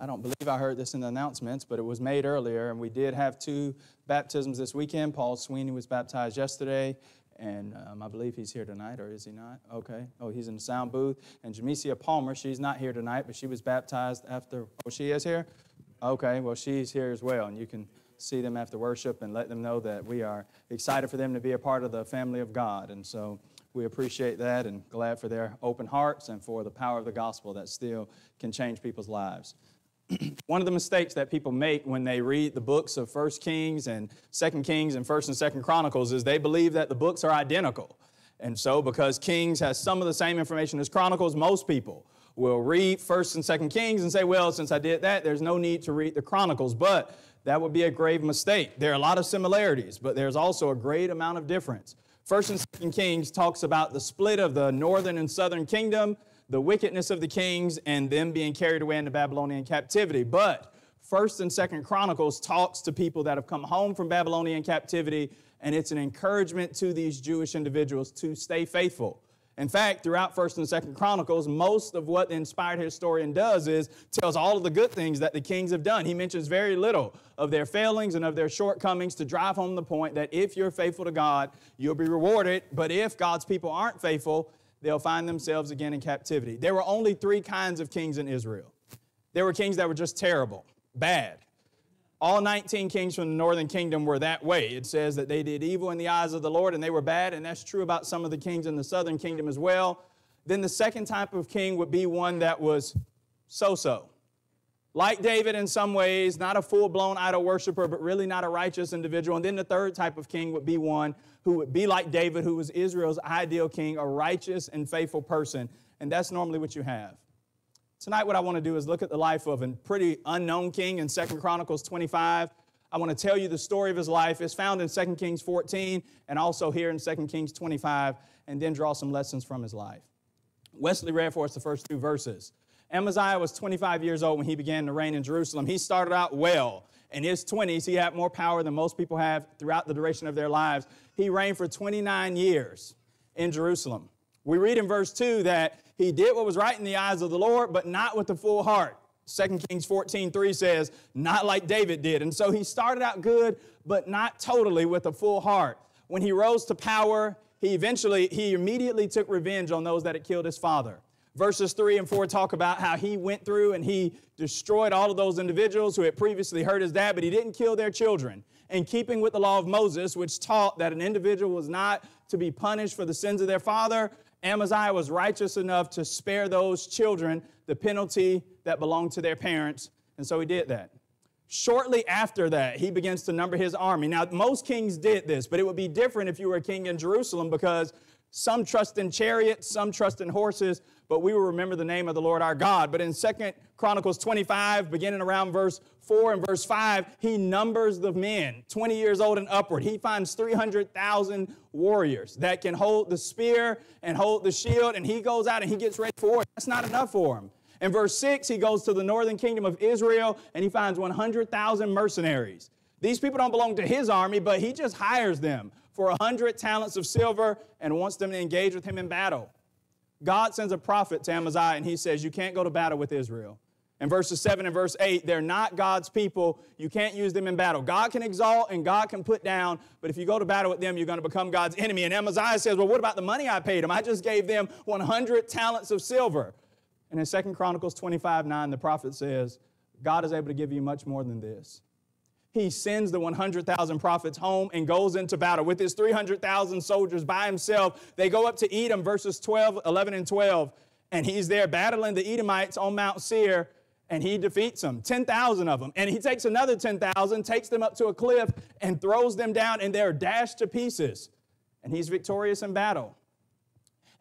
I don't believe I heard this in the announcements, but it was made earlier, and we did have two baptisms this weekend. Paul Sweeney was baptized yesterday, and um, I believe he's here tonight, or is he not? Okay. Oh, he's in the sound booth. And Jamesia Palmer, she's not here tonight, but she was baptized after. Oh, she is here? Okay, well, she's here as well, and you can see them after worship and let them know that we are excited for them to be a part of the family of God. And so we appreciate that and glad for their open hearts and for the power of the gospel that still can change people's lives. One of the mistakes that people make when they read the books of First Kings and Second Kings and First and Second Chronicles is they believe that the books are identical. And so, because Kings has some of the same information as Chronicles, most people will read First and Second Kings and say, "Well, since I did that, there's no need to read the Chronicles." But that would be a grave mistake. There are a lot of similarities, but there's also a great amount of difference. First and Second Kings talks about the split of the northern and southern kingdom the wickedness of the kings and them being carried away into Babylonian captivity. But First and Second Chronicles talks to people that have come home from Babylonian captivity, and it's an encouragement to these Jewish individuals to stay faithful. In fact, throughout First and Second Chronicles, most of what the inspired historian does is tells all of the good things that the kings have done. He mentions very little of their failings and of their shortcomings to drive home the point that if you're faithful to God, you'll be rewarded. But if God's people aren't faithful, they'll find themselves again in captivity. There were only three kinds of kings in Israel. There were kings that were just terrible, bad. All 19 kings from the northern kingdom were that way. It says that they did evil in the eyes of the Lord and they were bad, and that's true about some of the kings in the southern kingdom as well. Then the second type of king would be one that was so so. Like David in some ways, not a full blown idol worshiper, but really not a righteous individual. And then the third type of king would be one who would be like David, who was Israel's ideal king, a righteous and faithful person. And that's normally what you have. Tonight, what I want to do is look at the life of a pretty unknown king in Second Chronicles 25. I want to tell you the story of his life. It's found in 2 Kings 14 and also here in 2 Kings 25, and then draw some lessons from his life. Wesley read for us the first two verses. Amaziah was 25 years old when he began to reign in Jerusalem. He started out well. In his 20s, he had more power than most people have throughout the duration of their lives. He reigned for 29 years in Jerusalem. We read in verse 2 that he did what was right in the eyes of the Lord, but not with the full heart. 2 Kings 14, 3 says, not like David did. And so he started out good, but not totally with a full heart. When he rose to power, he eventually, he immediately took revenge on those that had killed his father. Verses 3 and 4 talk about how he went through and he destroyed all of those individuals who had previously hurt his dad, but he didn't kill their children. In keeping with the law of Moses, which taught that an individual was not to be punished for the sins of their father, Amaziah was righteous enough to spare those children the penalty that belonged to their parents, and so he did that. Shortly after that, he begins to number his army. Now, most kings did this, but it would be different if you were a king in Jerusalem because some trust in chariots, some trust in horses, but we will remember the name of the Lord our God. But in Second Chronicles 25, beginning around verse 4 and verse 5, he numbers the men, 20 years old and upward. He finds 300,000 warriors that can hold the spear and hold the shield, and he goes out and he gets ready for it. That's not enough for him. In verse 6, he goes to the northern kingdom of Israel and he finds 100,000 mercenaries. These people don't belong to his army, but he just hires them for 100 talents of silver and wants them to engage with him in battle. God sends a prophet to Amaziah and he says, You can't go to battle with Israel. In verses 7 and verse 8, they're not God's people. You can't use them in battle. God can exalt and God can put down, but if you go to battle with them, you're going to become God's enemy. And Amaziah says, Well, what about the money I paid them? I just gave them 100 talents of silver. And in 2 Chronicles 25 9, the prophet says, God is able to give you much more than this he sends the 100,000 prophets home and goes into battle with his 300,000 soldiers by himself. They go up to Edom, verses 12, 11, and 12, and he's there battling the Edomites on Mount Seir, and he defeats them, 10,000 of them. And he takes another 10,000, takes them up to a cliff, and throws them down, and they're dashed to pieces. And he's victorious in battle.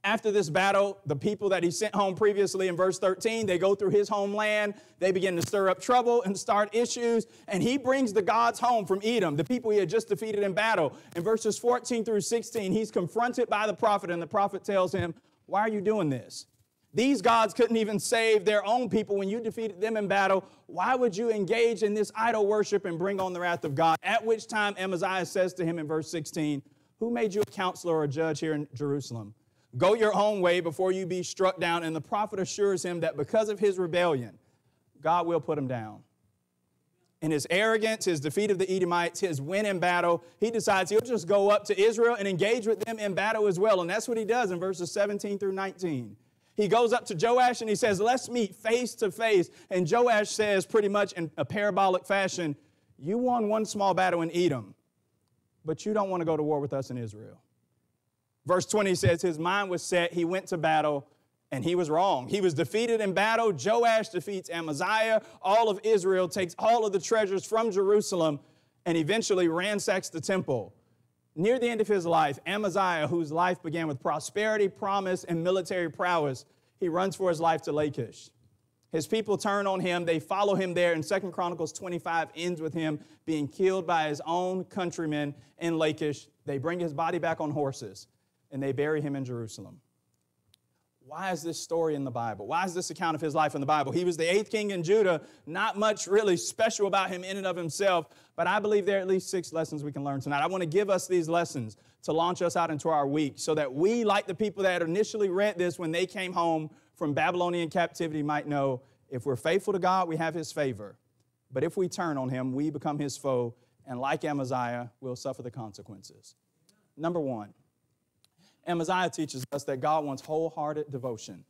After this battle, the people that he sent home previously in verse 13, they go through his homeland. They begin to stir up trouble and start issues. And he brings the gods home from Edom, the people he had just defeated in battle. In verses 14 through 16, he's confronted by the prophet, and the prophet tells him, Why are you doing this? These gods couldn't even save their own people when you defeated them in battle. Why would you engage in this idol worship and bring on the wrath of God? At which time Amaziah says to him in verse 16, Who made you a counselor or a judge here in Jerusalem? Go your own way before you be struck down. And the prophet assures him that because of his rebellion, God will put him down. In his arrogance, his defeat of the Edomites, his win in battle, he decides he'll just go up to Israel and engage with them in battle as well. And that's what he does in verses 17 through 19. He goes up to Joash and he says, Let's meet face to face. And Joash says, pretty much in a parabolic fashion, You won one small battle in Edom, but you don't want to go to war with us in Israel. Verse 20 says, His mind was set, he went to battle, and he was wrong. He was defeated in battle. Joash defeats Amaziah. All of Israel takes all of the treasures from Jerusalem and eventually ransacks the temple. Near the end of his life, Amaziah, whose life began with prosperity, promise, and military prowess, he runs for his life to Lachish. His people turn on him. They follow him there, and Second Chronicles 25 ends with him being killed by his own countrymen in Lachish. They bring his body back on horses, and they bury him in Jerusalem. Why is this story in the Bible? Why is this account of his life in the Bible? He was the eighth king in Judah. Not much really special about him in and of himself, but I believe there are at least six lessons we can learn tonight. I want to give us these lessons to launch us out into our week so that we, like the people that initially read this when they came home from Babylonian captivity, might know if we're faithful to God, we have his favor. But if we turn on him, we become his foe, and like Amaziah, we'll suffer the consequences. Number one, Amaziah teaches us that God wants wholehearted devotion.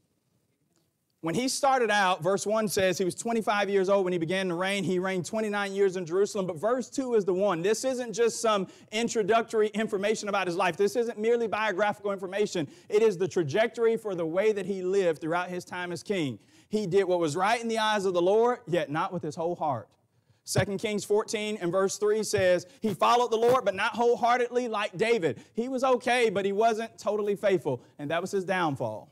When he started out, verse 1 says he was 25 years old when he began to reign. He reigned 29 years in Jerusalem. But verse 2 is the one. This isn't just some introductory information about his life. This isn't merely biographical information. It is the trajectory for the way that he lived throughout his time as king. He did what was right in the eyes of the Lord, yet not with his whole heart. 2 Kings 14 and verse 3 says, He followed the Lord, but not wholeheartedly like David. He was okay, but he wasn't totally faithful, and that was his downfall.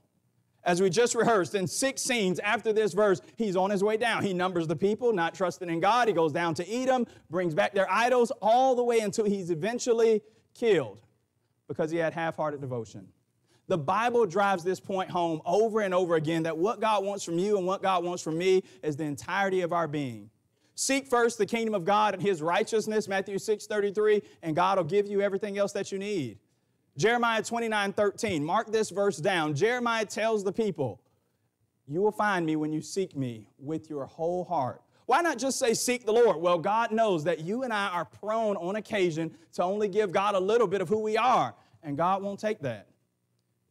As we just rehearsed, in six scenes after this verse, he's on his way down. He numbers the people, not trusting in God. He goes down to Edom, brings back their idols, all the way until he's eventually killed because he had half hearted devotion. The Bible drives this point home over and over again that what God wants from you and what God wants from me is the entirety of our being. Seek first the kingdom of God and his righteousness, Matthew 6 33, and God will give you everything else that you need. Jeremiah 29 13, mark this verse down. Jeremiah tells the people, You will find me when you seek me with your whole heart. Why not just say, Seek the Lord? Well, God knows that you and I are prone on occasion to only give God a little bit of who we are, and God won't take that.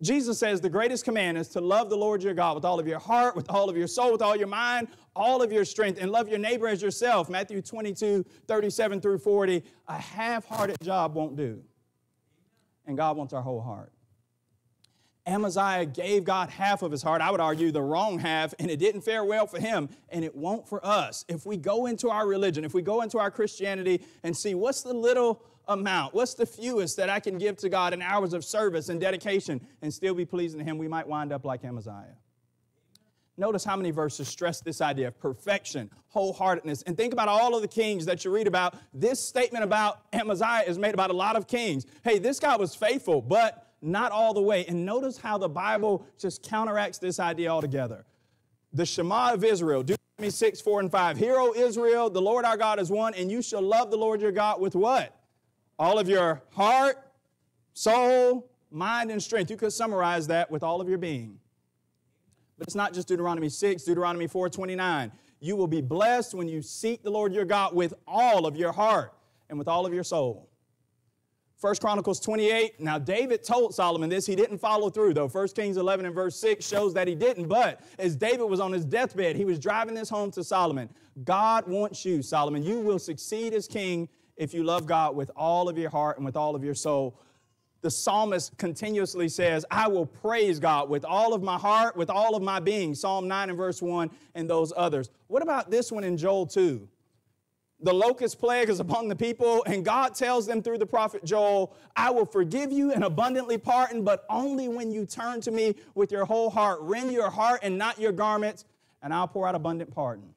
Jesus says the greatest command is to love the Lord your God with all of your heart, with all of your soul, with all your mind, all of your strength, and love your neighbor as yourself. Matthew 22, 37 through 40. A half hearted job won't do. And God wants our whole heart. Amaziah gave God half of his heart, I would argue the wrong half, and it didn't fare well for him, and it won't for us. If we go into our religion, if we go into our Christianity and see what's the little amount? What's the fewest that I can give to God in hours of service and dedication and still be pleasing to Him? We might wind up like Amaziah. Notice how many verses stress this idea of perfection, wholeheartedness. And think about all of the kings that you read about. This statement about Amaziah is made about a lot of kings. Hey, this guy was faithful, but not all the way. And notice how the Bible just counteracts this idea altogether. The Shema of Israel, Deuteronomy 6, 4, and 5. Hear, O Israel, the Lord our God is one, and you shall love the Lord your God with what? All of your heart, soul, mind, and strength. You could summarize that with all of your being. But it's not just Deuteronomy 6, Deuteronomy 4:29. You will be blessed when you seek the Lord your God with all of your heart and with all of your soul. 1 Chronicles 28. Now, David told Solomon this. He didn't follow through, though. 1 Kings 11 and verse 6 shows that he didn't. But as David was on his deathbed, he was driving this home to Solomon. God wants you, Solomon. You will succeed as king if you love God with all of your heart and with all of your soul. The psalmist continuously says, I will praise God with all of my heart, with all of my being. Psalm 9 and verse 1, and those others. What about this one in Joel 2? The locust plague is upon the people, and God tells them through the prophet Joel, I will forgive you and abundantly pardon, but only when you turn to me with your whole heart. Rend your heart and not your garments, and I'll pour out abundant pardon.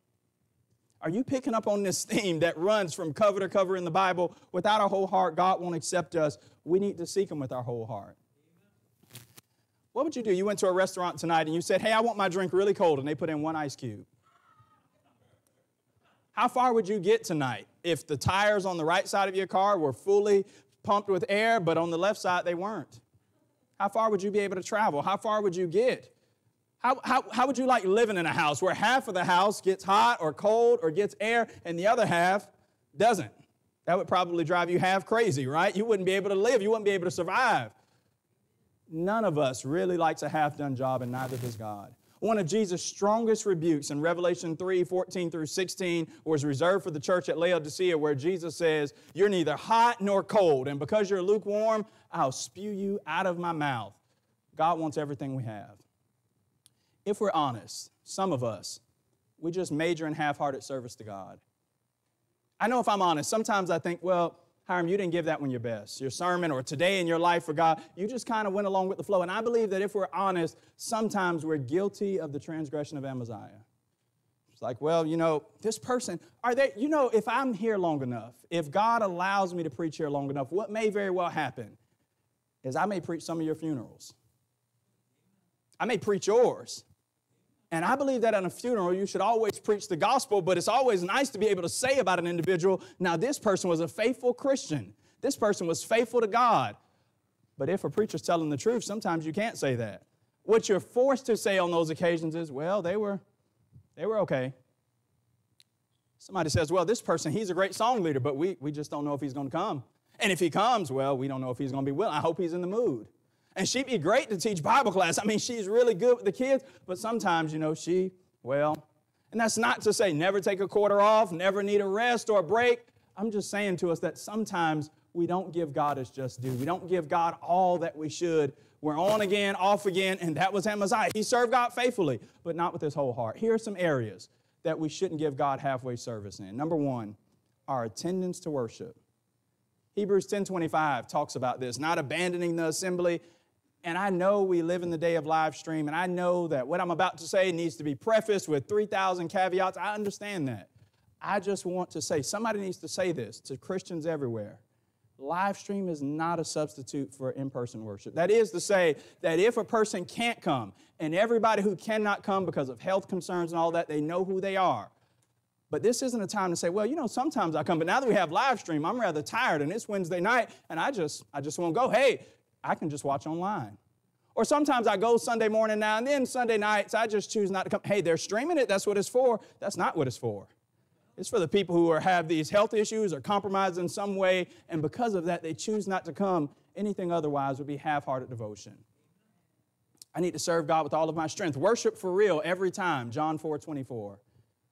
Are you picking up on this theme that runs from cover to cover in the Bible? Without our whole heart, God won't accept us. We need to seek Him with our whole heart. What would you do? You went to a restaurant tonight and you said, Hey, I want my drink really cold, and they put in one ice cube. How far would you get tonight if the tires on the right side of your car were fully pumped with air, but on the left side they weren't? How far would you be able to travel? How far would you get? How, how, how would you like living in a house where half of the house gets hot or cold or gets air and the other half doesn't? That would probably drive you half crazy, right? You wouldn't be able to live, you wouldn't be able to survive. None of us really likes a half done job, and neither does God. One of Jesus' strongest rebukes in Revelation 3 14 through 16 was reserved for the church at Laodicea, where Jesus says, You're neither hot nor cold, and because you're lukewarm, I'll spew you out of my mouth. God wants everything we have. If we're honest, some of us, we just major in half hearted service to God. I know if I'm honest, sometimes I think, well, Hiram, you didn't give that one your best. Your sermon or today in your life for God, you just kind of went along with the flow. And I believe that if we're honest, sometimes we're guilty of the transgression of Amaziah. It's like, well, you know, this person, are they, you know, if I'm here long enough, if God allows me to preach here long enough, what may very well happen is I may preach some of your funerals. I may preach yours. And I believe that at a funeral, you should always preach the gospel, but it's always nice to be able to say about an individual, now this person was a faithful Christian. This person was faithful to God. But if a preacher's telling the truth, sometimes you can't say that. What you're forced to say on those occasions is, well, they were, they were okay. Somebody says, well, this person, he's a great song leader, but we, we just don't know if he's going to come. And if he comes, well, we don't know if he's going to be willing. I hope he's in the mood. And she'd be great to teach Bible class. I mean, she's really good with the kids, but sometimes, you know, she, well, and that's not to say never take a quarter off, never need a rest or a break. I'm just saying to us that sometimes we don't give God his just due. We don't give God all that we should. We're on again, off again, and that was Amaziah. He served God faithfully, but not with his whole heart. Here are some areas that we shouldn't give God halfway service in. Number one, our attendance to worship. Hebrews 10:25 talks about this, not abandoning the assembly and I know we live in the day of live stream, and I know that what I'm about to say needs to be prefaced with 3,000 caveats. I understand that. I just want to say, somebody needs to say this to Christians everywhere. Live stream is not a substitute for in person worship. That is to say, that if a person can't come, and everybody who cannot come because of health concerns and all that, they know who they are. But this isn't a time to say, well, you know, sometimes I come, but now that we have live stream, I'm rather tired and it's Wednesday night and I just I just won't go. Hey, I can just watch online. Or sometimes I go Sunday morning now and then Sunday nights, I just choose not to come. Hey, they're streaming it. That's what it's for. That's not what it's for. It's for the people who are, have these health issues or compromised in some way, and because of that, they choose not to come. Anything otherwise would be half hearted devotion. I need to serve God with all of my strength. Worship for real every time, John 4 24.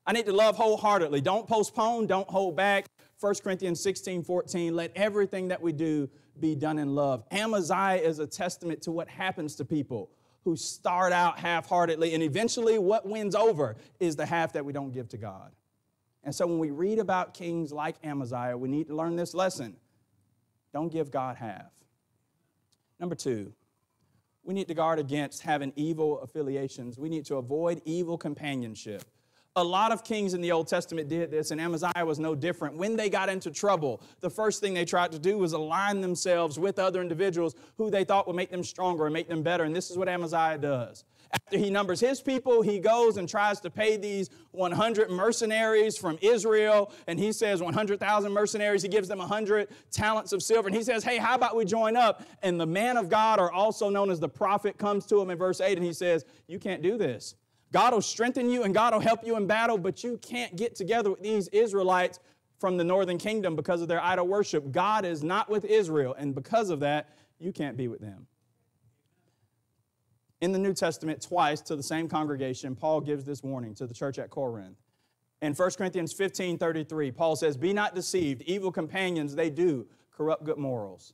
I need to love wholeheartedly. Don't postpone, don't hold back. 1 Corinthians 16 14. Let everything that we do be done in love. Amaziah is a testament to what happens to people who start out half heartedly, and eventually what wins over is the half that we don't give to God. And so when we read about kings like Amaziah, we need to learn this lesson don't give God half. Number two, we need to guard against having evil affiliations. We need to avoid evil companionship. A lot of kings in the Old Testament did this, and Amaziah was no different. When they got into trouble, the first thing they tried to do was align themselves with other individuals who they thought would make them stronger and make them better. And this is what Amaziah does. After he numbers his people, he goes and tries to pay these 100 mercenaries from Israel. And he says 100,000 mercenaries. He gives them 100 talents of silver. And he says, Hey, how about we join up? And the man of God, or also known as the prophet, comes to him in verse 8 and he says, You can't do this. God will strengthen you and God will help you in battle, but you can't get together with these Israelites from the northern kingdom because of their idol worship. God is not with Israel, and because of that, you can't be with them. In the New Testament, twice to the same congregation, Paul gives this warning to the church at Corinth. In 1 Corinthians 15 33, Paul says, Be not deceived, evil companions, they do corrupt good morals.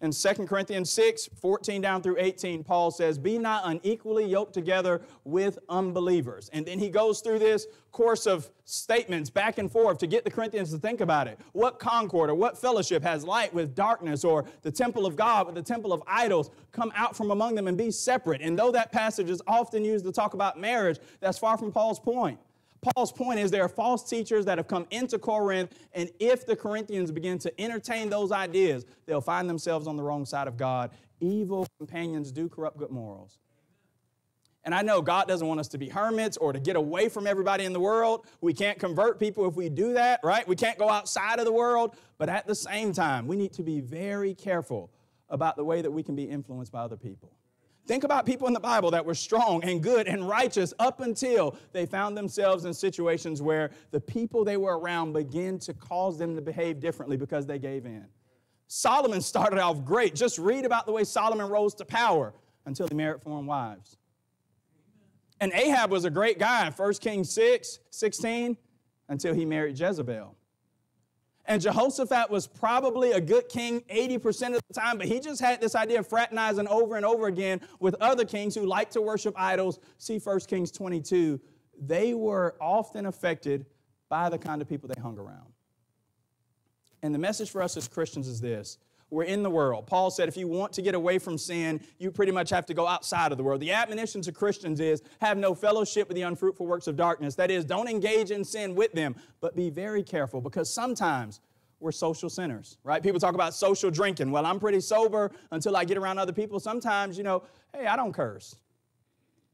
In 2 Corinthians 6, 14 down through 18, Paul says, Be not unequally yoked together with unbelievers. And then he goes through this course of statements back and forth to get the Corinthians to think about it. What concord or what fellowship has light with darkness or the temple of God with the temple of idols? Come out from among them and be separate. And though that passage is often used to talk about marriage, that's far from Paul's point. Paul's point is there are false teachers that have come into Corinth, and if the Corinthians begin to entertain those ideas, they'll find themselves on the wrong side of God. Evil companions do corrupt good morals. And I know God doesn't want us to be hermits or to get away from everybody in the world. We can't convert people if we do that, right? We can't go outside of the world. But at the same time, we need to be very careful about the way that we can be influenced by other people. Think about people in the Bible that were strong and good and righteous up until they found themselves in situations where the people they were around began to cause them to behave differently because they gave in. Solomon started off great. Just read about the way Solomon rose to power until he married foreign wives. And Ahab was a great guy, 1 Kings 6, 16, until he married Jezebel. And Jehoshaphat was probably a good king 80% of the time, but he just had this idea of fraternizing over and over again with other kings who like to worship idols. See 1 Kings 22. They were often affected by the kind of people they hung around. And the message for us as Christians is this we're in the world. Paul said if you want to get away from sin, you pretty much have to go outside of the world. The admonition to Christians is have no fellowship with the unfruitful works of darkness. That is, don't engage in sin with them, but be very careful because sometimes we're social sinners, right? People talk about social drinking. Well, I'm pretty sober until I get around other people. Sometimes, you know, hey, I don't curse.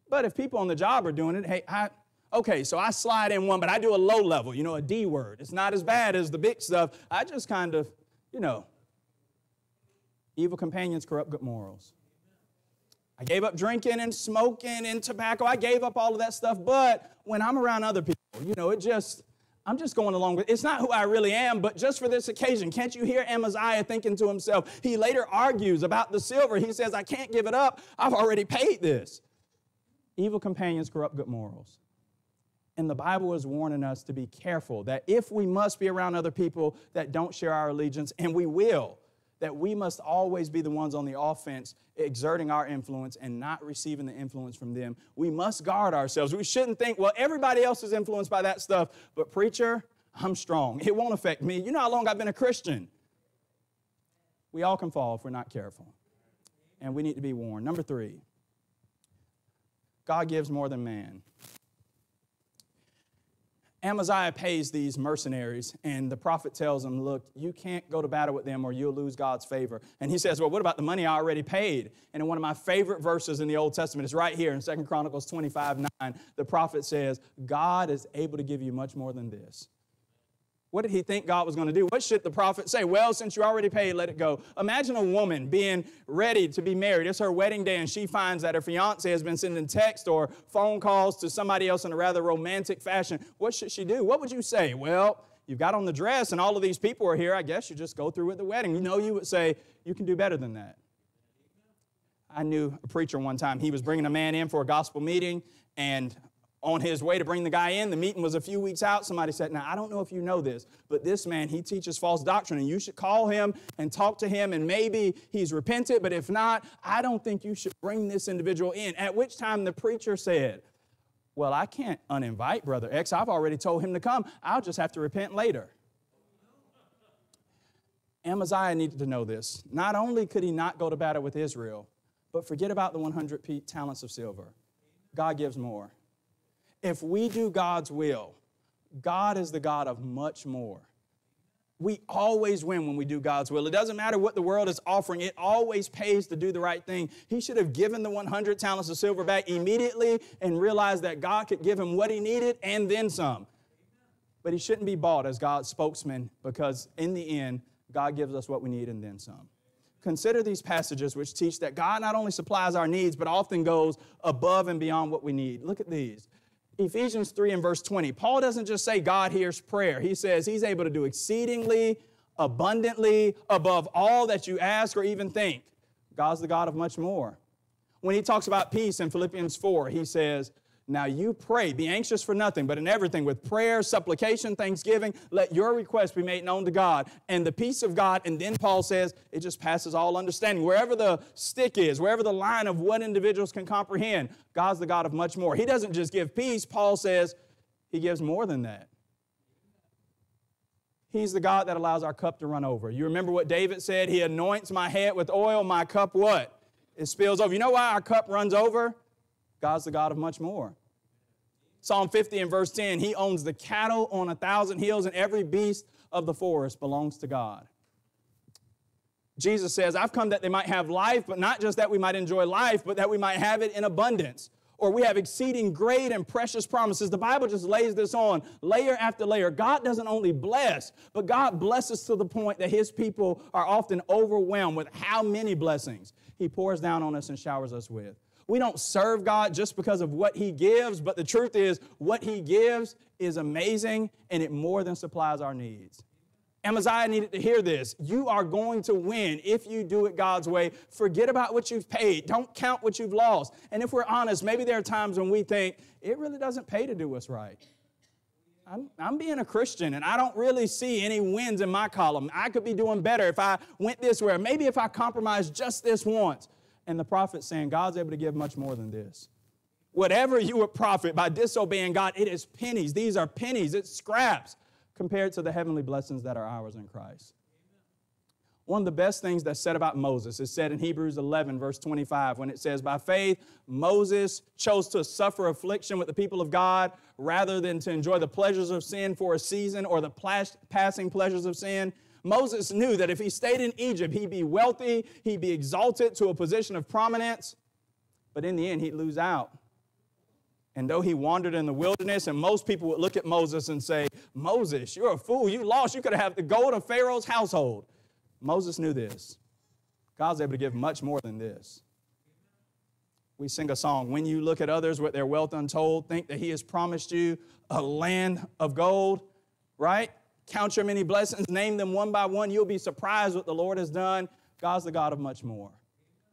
But if people on the job are doing it, hey, I, okay, so I slide in one, but I do a low level, you know, a D word. It's not as bad as the big stuff. I just kind of, you know, Evil companions corrupt good morals. I gave up drinking and smoking and tobacco. I gave up all of that stuff. But when I'm around other people, you know, it just, I'm just going along with It's not who I really am, but just for this occasion. Can't you hear Amaziah thinking to himself? He later argues about the silver. He says, I can't give it up. I've already paid this. Evil companions corrupt good morals. And the Bible is warning us to be careful that if we must be around other people that don't share our allegiance, and we will, that we must always be the ones on the offense, exerting our influence and not receiving the influence from them. We must guard ourselves. We shouldn't think, well, everybody else is influenced by that stuff, but preacher, I'm strong. It won't affect me. You know how long I've been a Christian? We all can fall if we're not careful. And we need to be warned. Number three, God gives more than man. Amaziah pays these mercenaries, and the prophet tells him, Look, you can't go to battle with them or you'll lose God's favor. And he says, Well, what about the money I already paid? And in one of my favorite verses in the Old Testament, it's right here in 2 Chronicles 25 9, the prophet says, God is able to give you much more than this. What did he think God was going to do? What should the prophet say? Well, since you already paid, let it go. Imagine a woman being ready to be married. It's her wedding day, and she finds that her fiance has been sending text or phone calls to somebody else in a rather romantic fashion. What should she do? What would you say? Well, you've got on the dress, and all of these people are here. I guess you just go through with the wedding. You know, you would say, you can do better than that. I knew a preacher one time. He was bringing a man in for a gospel meeting, and on his way to bring the guy in. The meeting was a few weeks out. Somebody said, Now, I don't know if you know this, but this man, he teaches false doctrine, and you should call him and talk to him, and maybe he's repented, but if not, I don't think you should bring this individual in. At which time the preacher said, Well, I can't uninvite Brother X. I've already told him to come. I'll just have to repent later. Amaziah needed to know this. Not only could he not go to battle with Israel, but forget about the 100 talents of silver. God gives more if we do God's will, God is the God of much more. We always win when we do God's will. It doesn't matter what the world is offering, it always pays to do the right thing. He should have given the 100 talents of silver back immediately and realized that God could give him what he needed and then some. But he shouldn't be bought as God's spokesman because in the end, God gives us what we need and then some. Consider these passages which teach that God not only supplies our needs, but often goes above and beyond what we need. Look at these. Ephesians 3 and verse 20, Paul doesn't just say God hears prayer. He says he's able to do exceedingly, abundantly, above all that you ask or even think. God's the God of much more. When he talks about peace in Philippians 4, he says, now you pray, be anxious for nothing, but in everything with prayer, supplication, thanksgiving, let your requests be made known to God. And the peace of God, and then Paul says, it just passes all understanding. Wherever the stick is, wherever the line of what individuals can comprehend, God's the God of much more. He doesn't just give peace, Paul says, He gives more than that. He's the God that allows our cup to run over. You remember what David said? He anoints my head with oil, my cup what? It spills over. You know why our cup runs over? God's the God of much more. Psalm 50 and verse 10 He owns the cattle on a thousand hills, and every beast of the forest belongs to God. Jesus says, I've come that they might have life, but not just that we might enjoy life, but that we might have it in abundance. Or we have exceeding great and precious promises. The Bible just lays this on layer after layer. God doesn't only bless, but God blesses to the point that His people are often overwhelmed with how many blessings He pours down on us and showers us with. We don't serve God just because of what He gives, but the truth is, what He gives is amazing and it more than supplies our needs. Amaziah needed to hear this. You are going to win if you do it God's way. Forget about what you've paid. Don't count what you've lost. And if we're honest, maybe there are times when we think it really doesn't pay to do what's right. I'm, I'm being a Christian and I don't really see any wins in my column. I could be doing better if I went this way, maybe if I compromised just this once. And the prophet's saying, God's able to give much more than this. Whatever you would profit by disobeying God, it is pennies. These are pennies, it's scraps compared to the heavenly blessings that are ours in Christ. One of the best things that's said about Moses is said in Hebrews 11, verse 25, when it says, By faith, Moses chose to suffer affliction with the people of God rather than to enjoy the pleasures of sin for a season or the passing pleasures of sin. Moses knew that if he stayed in Egypt, he'd be wealthy, he'd be exalted to a position of prominence, but in the end, he'd lose out. And though he wandered in the wilderness, and most people would look at Moses and say, Moses, you're a fool. You lost. You could have the gold of Pharaoh's household. Moses knew this. God's able to give much more than this. We sing a song, When you look at others with their wealth untold, think that he has promised you a land of gold, right? Count your many blessings, name them one by one. You'll be surprised what the Lord has done. God's the God of much more.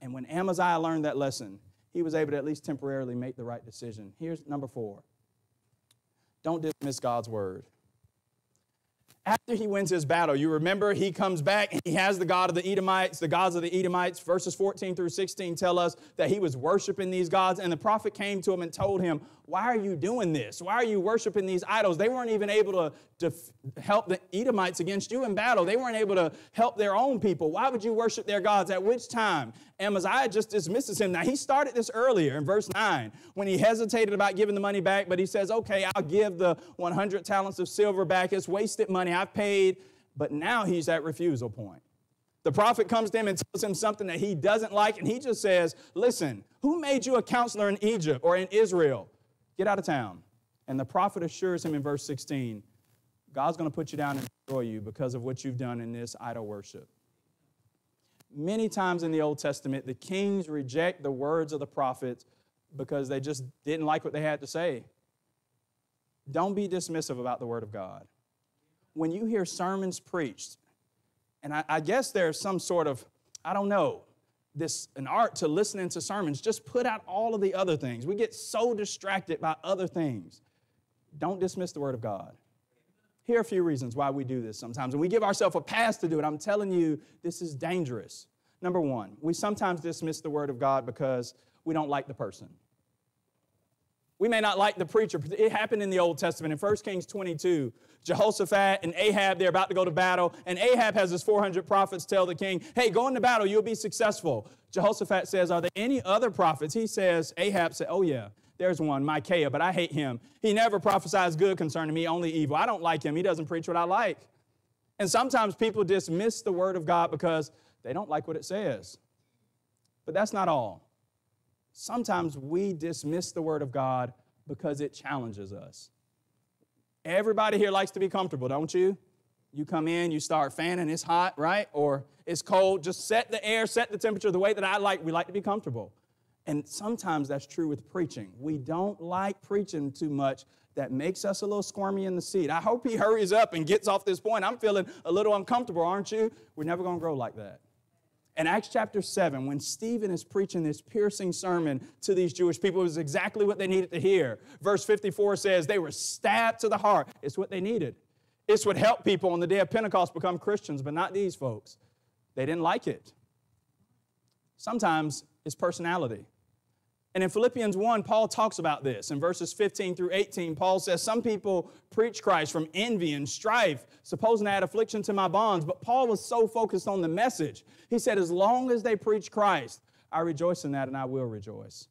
And when Amaziah learned that lesson, he was able to at least temporarily make the right decision. Here's number four don't dismiss God's word after he wins his battle, you remember he comes back and he has the God of the Edomites, the gods of the Edomites. Verses 14 through 16 tell us that he was worshiping these gods, and the prophet came to him and told him, Why are you doing this? Why are you worshiping these idols? They weren't even able to, to help the Edomites against you in battle. They weren't able to help their own people. Why would you worship their gods? At which time? Amaziah just dismisses him. Now, he started this earlier in verse 9 when he hesitated about giving the money back, but he says, Okay, I'll give the 100 talents of silver back. It's wasted money. I've paid. But now he's at refusal point. The prophet comes to him and tells him something that he doesn't like, and he just says, Listen, who made you a counselor in Egypt or in Israel? Get out of town. And the prophet assures him in verse 16, God's going to put you down and destroy you because of what you've done in this idol worship. Many times in the Old Testament, the kings reject the words of the prophets because they just didn't like what they had to say. Don't be dismissive about the Word of God. When you hear sermons preached, and I, I guess there's some sort of, I don't know, this an art to listening to sermons. Just put out all of the other things. We get so distracted by other things. Don't dismiss the Word of God. Here are a few reasons why we do this sometimes. And we give ourselves a pass to do it. I'm telling you, this is dangerous. Number one, we sometimes dismiss the Word of God because we don't like the person. We may not like the preacher. It happened in the Old Testament. In 1 Kings 22, Jehoshaphat and Ahab, they're about to go to battle. And Ahab has his 400 prophets tell the king, hey, go into battle, you'll be successful. Jehoshaphat says, are there any other prophets? He says, Ahab said, oh, yeah, there's one, Micaiah, but I hate him. He never prophesies good concerning me, only evil. I don't like him. He doesn't preach what I like. And sometimes people dismiss the word of God because they don't like what it says. But that's not all. Sometimes we dismiss the Word of God because it challenges us. Everybody here likes to be comfortable, don't you? You come in, you start fanning, it's hot, right? Or it's cold. Just set the air, set the temperature the way that I like. We like to be comfortable. And sometimes that's true with preaching. We don't like preaching too much. That makes us a little squirmy in the seat. I hope he hurries up and gets off this point. I'm feeling a little uncomfortable, aren't you? We're never going to grow like that. In Acts chapter 7, when Stephen is preaching this piercing sermon to these Jewish people, it was exactly what they needed to hear. Verse 54 says, They were stabbed to the heart. It's what they needed. It's what helped people on the day of Pentecost become Christians, but not these folks. They didn't like it. Sometimes it's personality. And in Philippians 1, Paul talks about this. In verses 15 through 18, Paul says, Some people preach Christ from envy and strife, supposing to add affliction to my bonds. But Paul was so focused on the message. He said, As long as they preach Christ, I rejoice in that and I will rejoice.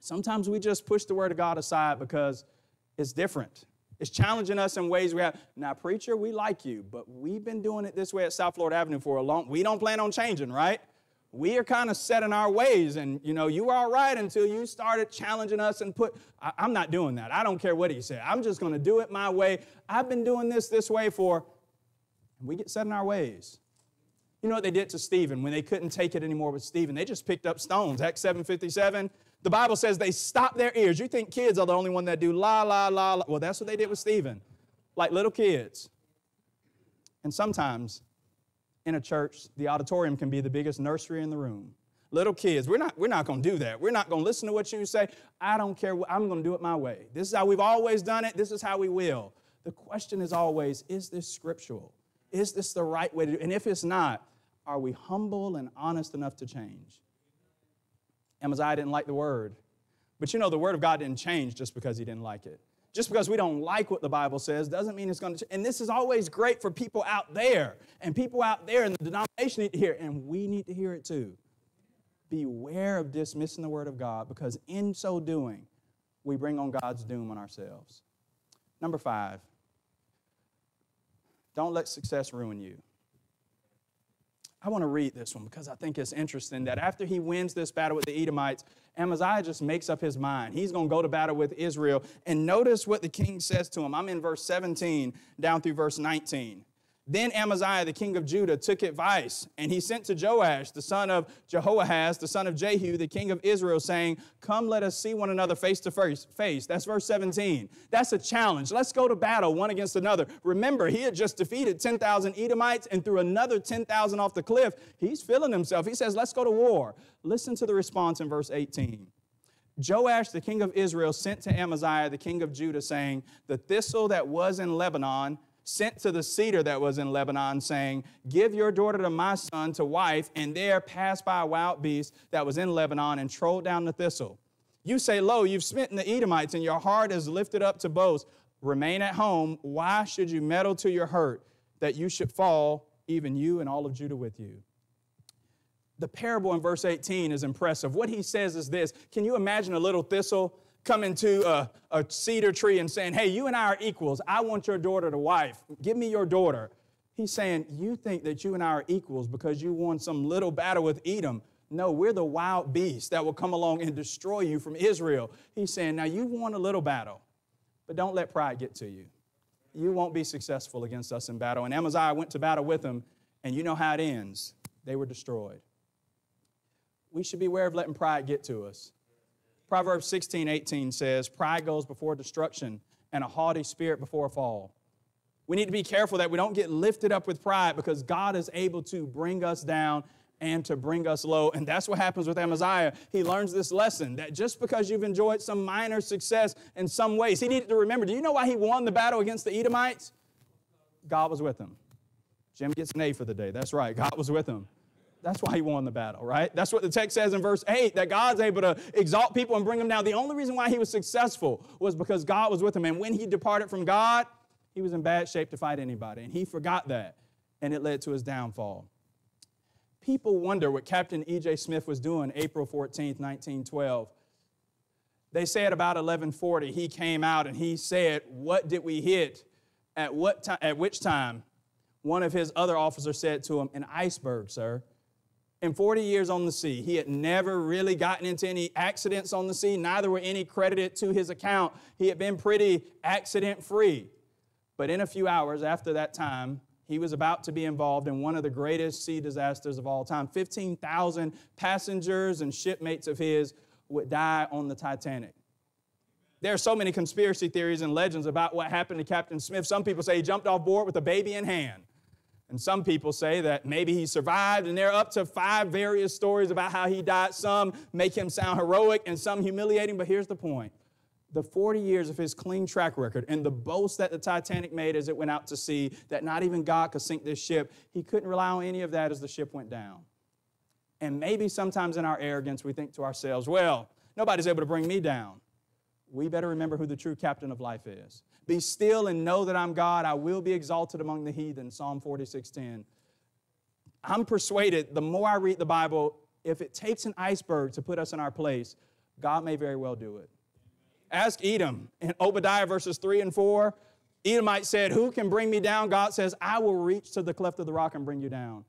Sometimes we just push the word of God aside because it's different. It's challenging us in ways we have. Now, preacher, we like you, but we've been doing it this way at South Florida Avenue for a long. We don't plan on changing, right? We are kind of set in our ways and you know you were all right until you started challenging us and put I, am not doing that i don't care what he said i'm just going to do it my way i've been doing this this way for and we get set in our ways You know what they did to Stephen when they couldn't take it anymore with Stephen? They just picked up stones. Acts 7:57. The Bible says they stopped their ears. You think kids are the only one that do la la la la. Well, that's what they did with Stephen. Like little kids. And sometimes in a church, the auditorium can be the biggest nursery in the room. Little kids, we're not, we're not going to do that. We're not going to listen to what you say. I don't care. I'm going to do it my way. This is how we've always done it. This is how we will. The question is always, is this scriptural? Is this the right way to do it? And if it's not, are we humble and honest enough to change? Amaziah didn't like the word. But you know, the word of God didn't change just because he didn't like it. Just because we don't like what the Bible says doesn't mean it's going to. And this is always great for people out there, and people out there in the denomination need to hear, and we need to hear it too. Beware of dismissing the Word of God because in so doing, we bring on God's doom on ourselves. Number five, don't let success ruin you. I want to read this one because I think it's interesting that after he wins this battle with the Edomites, Amaziah just makes up his mind. He's going to go to battle with Israel. And notice what the king says to him. I'm in verse 17 down through verse 19. Then Amaziah, the king of Judah, took advice, and he sent to Joash, the son of Jehoahaz, the son of Jehu, the king of Israel, saying, Come, let us see one another face to face. That's verse 17. That's a challenge. Let's go to battle one against another. Remember, he had just defeated 10,000 Edomites and threw another 10,000 off the cliff. He's feeling himself. He says, Let's go to war. Listen to the response in verse 18. Joash, the king of Israel, sent to Amaziah, the king of Judah, saying, The thistle that was in Lebanon, sent to the cedar that was in Lebanon, saying, Give your daughter to my son to wife, and there passed by a wild beast that was in Lebanon and trode down the thistle. You say, Lo, you've smitten the Edomites, and your heart is lifted up to boast. Remain at home. Why should you meddle to your hurt, that you should fall, even you and all of Judah with you? The parable in verse 18 is impressive. What he says is this Can you imagine a little thistle coming to a, a cedar tree and saying, Hey, you and I are equals. I want your daughter to wife. Give me your daughter. He's saying, You think that you and I are equals because you won some little battle with Edom. No, we're the wild beast that will come along and destroy you from Israel. He's saying, Now you won a little battle, but don't let pride get to you. You won't be successful against us in battle. And Amaziah went to battle with him, and you know how it ends. They were destroyed. We should beware of letting pride get to us. Proverbs 16, 18 says, Pride goes before destruction, and a haughty spirit before a fall. We need to be careful that we don't get lifted up with pride because God is able to bring us down and to bring us low. And that's what happens with Amaziah. He learns this lesson that just because you've enjoyed some minor success in some ways, he needed to remember do you know why he won the battle against the Edomites? God was with him. Jim gets an A for the day. That's right. God was with him. That's why he won the battle, right? That's what the text says in verse 8 that God's able to exalt people and bring them down. The only reason why he was successful was because God was with him. And when he departed from God, he was in bad shape to fight anybody. And he forgot that, and it led to his downfall. People wonder what Captain E.J. Smith was doing April 14th, 1912. They say at about 1140, he came out and he said, What did we hit? At, what time, at which time? One of his other officers said to him, An iceberg, sir in 40 years on the sea. He had never really gotten into any accidents on the sea, neither were any credited to his account. He had been pretty accident free. But in a few hours after that time, he was about to be involved in one of the greatest sea disasters of all time. 15,000 passengers and shipmates of his would die on the Titanic. There are so many conspiracy theories and legends about what happened to Captain Smith. Some people say he jumped off board with a baby in hand. And some people say that maybe he survived, and there are up to five various stories about how he died. Some make him sound heroic and some humiliating, but here's the point. The 40 years of his clean track record and the boast that the Titanic made as it went out to sea, that not even God could sink this ship, he couldn't rely on any of that as the ship went down. And maybe sometimes in our arrogance, we think to ourselves, well, nobody's able to bring me down. We better remember who the true captain of life is. Be still and know that I'm God. I will be exalted among the heathen. Psalm 46:10. I'm persuaded the more I read the Bible, if it takes an iceberg to put us in our place, God may very well do it. Ask Edom in Obadiah verses 3 and 4. Edomite said, Who can bring me down? God says, I will reach to the cleft of the rock and bring you down.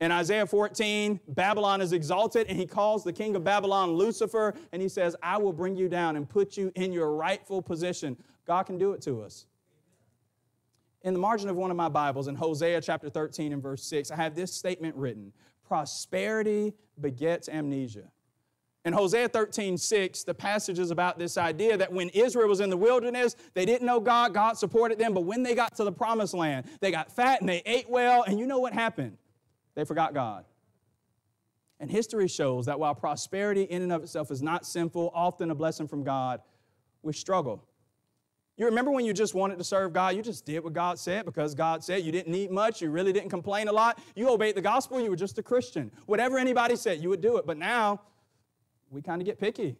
In Isaiah 14, Babylon is exalted, and he calls the king of Babylon Lucifer, and he says, I will bring you down and put you in your rightful position. God can do it to us. In the margin of one of my Bibles, in Hosea chapter 13 and verse 6, I have this statement written Prosperity begets amnesia. In Hosea 13, 6, the passage is about this idea that when Israel was in the wilderness, they didn't know God, God supported them, but when they got to the promised land, they got fat and they ate well, and you know what happened? They forgot God. And history shows that while prosperity in and of itself is not sinful, often a blessing from God, we struggle. You remember when you just wanted to serve God? You just did what God said because God said you didn't need much, you really didn't complain a lot, you obeyed the gospel, you were just a Christian. Whatever anybody said, you would do it. But now, we kind of get picky.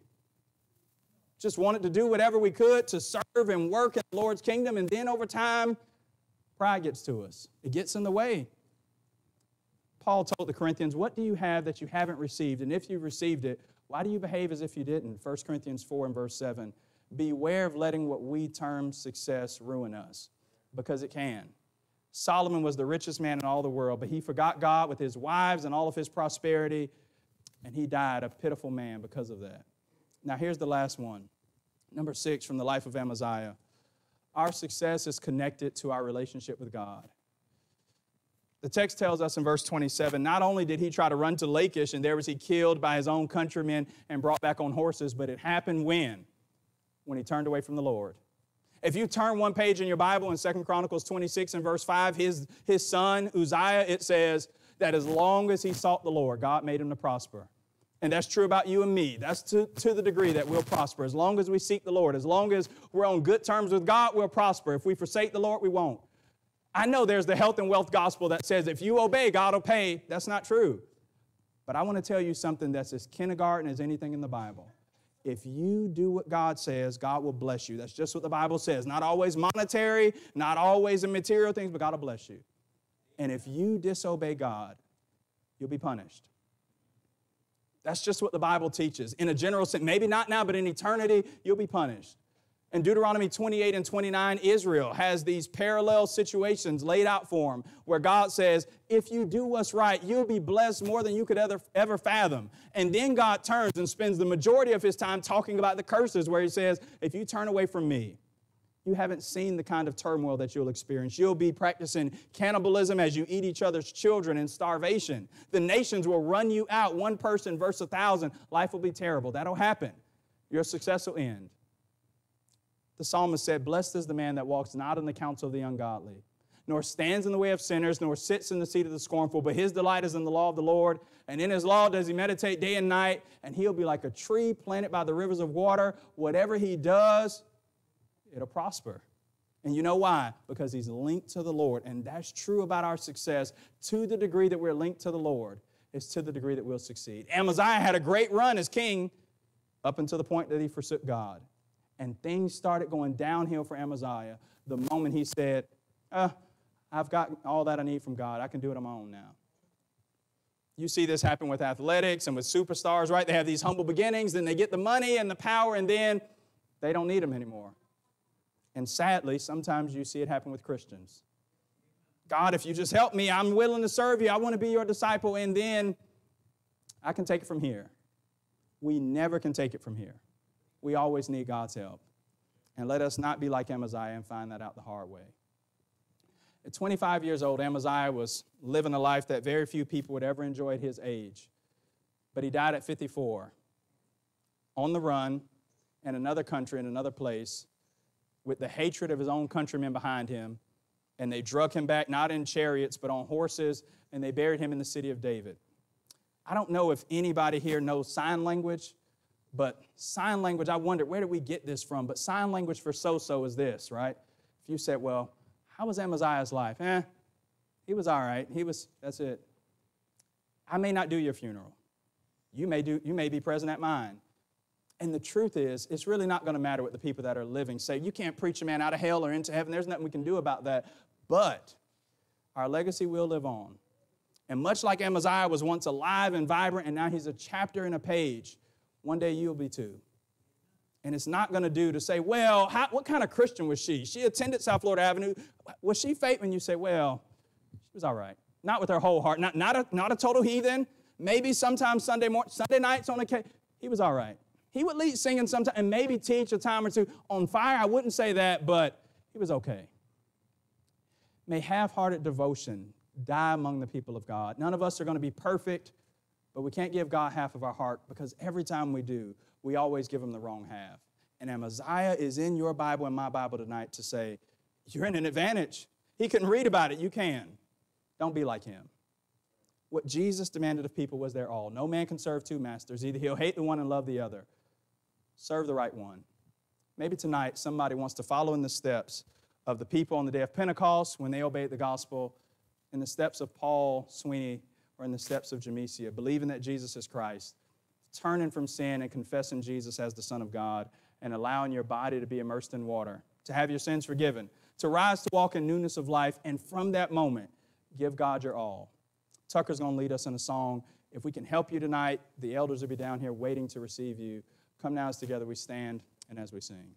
Just wanted to do whatever we could to serve and work in the Lord's kingdom, and then over time, pride gets to us. It gets in the way. Paul told the Corinthians, What do you have that you haven't received? And if you received it, why do you behave as if you didn't? 1 Corinthians 4 and verse 7. Beware of letting what we term success ruin us, because it can. Solomon was the richest man in all the world, but he forgot God with his wives and all of his prosperity, and he died a pitiful man because of that. Now, here's the last one. Number six from the life of Amaziah. Our success is connected to our relationship with God. The text tells us in verse 27 not only did he try to run to Lachish, and there was he killed by his own countrymen and brought back on horses, but it happened when? When he turned away from the Lord. If you turn one page in your Bible in Second Chronicles 26 and verse 5, his, his son Uzziah, it says that as long as he sought the Lord, God made him to prosper. And that's true about you and me. That's to, to the degree that we'll prosper. As long as we seek the Lord, as long as we're on good terms with God, we'll prosper. If we forsake the Lord, we won't. I know there's the health and wealth gospel that says if you obey, God will pay. That's not true. But I want to tell you something that's as kindergarten as anything in the Bible. If you do what God says, God will bless you. That's just what the Bible says. Not always monetary, not always in material things, but God will bless you. And if you disobey God, you'll be punished. That's just what the Bible teaches. In a general sense, maybe not now, but in eternity, you'll be punished. In Deuteronomy 28 and 29, Israel has these parallel situations laid out for them where God says, If you do what's right, you'll be blessed more than you could ever, ever fathom. And then God turns and spends the majority of his time talking about the curses where he says, If you turn away from me, you haven't seen the kind of turmoil that you'll experience. You'll be practicing cannibalism as you eat each other's children and starvation. The nations will run you out, one person versus a thousand. Life will be terrible. That'll happen. Your success will end. The psalmist said, Blessed is the man that walks not in the counsel of the ungodly, nor stands in the way of sinners, nor sits in the seat of the scornful, but his delight is in the law of the Lord. And in his law does he meditate day and night, and he'll be like a tree planted by the rivers of water. Whatever he does, it'll prosper. And you know why? Because he's linked to the Lord. And that's true about our success to the degree that we're linked to the Lord, is to the degree that we'll succeed. Amaziah had a great run as king up until the point that he forsook God and things started going downhill for Amaziah the moment he said, uh, I've got all that I need from God. I can do it on my own now. You see this happen with athletics and with superstars, right? They have these humble beginnings, then they get the money and the power, and then they don't need them anymore. And sadly, sometimes you see it happen with Christians. God, if you just help me, I'm willing to serve you. I want to be your disciple, and then I can take it from here. We never can take it from here we always need God's help. And let us not be like Amaziah and find that out the hard way. At 25 years old, Amaziah was living a life that very few people would ever enjoy at his age. But he died at 54, on the run, in another country, in another place, with the hatred of his own countrymen behind him. And they drug him back, not in chariots, but on horses, and they buried him in the city of David. I don't know if anybody here knows sign language, but sign language, I wonder, where did we get this from? But sign language for so so is this, right? If you said, well, how was Amaziah's life? Eh, he was all right. He was, that's it. I may not do your funeral. You may, do, you may be present at mine. And the truth is, it's really not going to matter what the people that are living say. You can't preach a man out of hell or into heaven. There's nothing we can do about that. But our legacy will live on. And much like Amaziah was once alive and vibrant, and now he's a chapter in a page, one day you'll be too. And it's not going to do to say, well, how, what kind of Christian was she? She attended South Florida Avenue. Was she faithful? And you say, well, she was all right. Not with her whole heart. Not, not, a, not a total heathen. Maybe sometimes Sunday morning, Sunday nights on occasion. He was all right. He would lead singing sometimes and maybe teach a time or two on fire. I wouldn't say that, but he was okay. May half hearted devotion die among the people of God. None of us are going to be perfect, but we can't give God half of our heart because every time we do, we always give him the wrong half. And Amaziah is in your Bible and my Bible tonight to say, you're in an advantage. He can read about it, you can. Don't be like him. What Jesus demanded of people was their all. No man can serve two masters. Either he'll hate the one and love the other. Serve the right one. Maybe tonight somebody wants to follow in the steps of the people on the day of Pentecost when they obeyed the gospel, in the steps of Paul Sweeney or in the steps of Jamesia, believing that Jesus is Christ, turning from sin and confessing Jesus as the Son of God, and allowing your body to be immersed in water, to have your sins forgiven, to rise to walk in newness of life, and from that moment, give God your all. Tucker's going to lead us in a song. If we can help you tonight, the elders will be down here waiting to receive you. Come now as together we stand and as we sing.